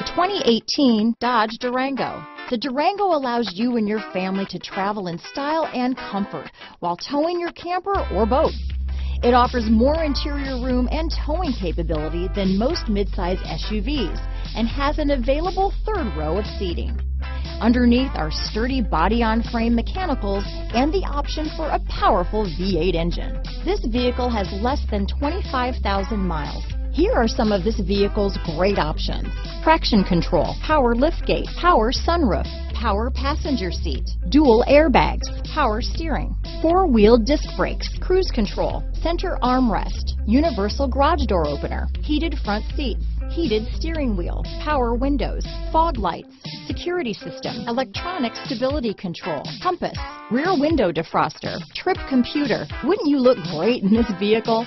The 2018 Dodge Durango. The Durango allows you and your family to travel in style and comfort while towing your camper or boat. It offers more interior room and towing capability than most midsize SUVs and has an available third row of seating. Underneath are sturdy body-on-frame mechanicals and the option for a powerful V8 engine. This vehicle has less than 25,000 miles. Here are some of this vehicle's great options. Traction control, power liftgate, power sunroof, power passenger seat, dual airbags, power steering, four-wheel disc brakes, cruise control, center armrest, universal garage door opener, heated front seats, heated steering wheel, power windows, fog lights, security system, electronic stability control, compass, rear window defroster, trip computer. Wouldn't you look great in this vehicle?